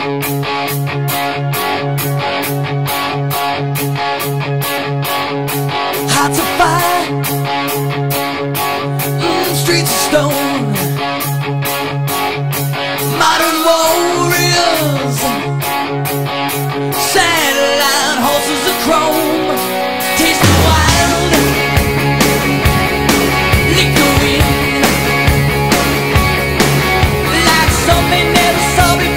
Hearts of fire, mm, streets of stone. Modern warriors, satellite horses of chrome. Taste the like something never saw.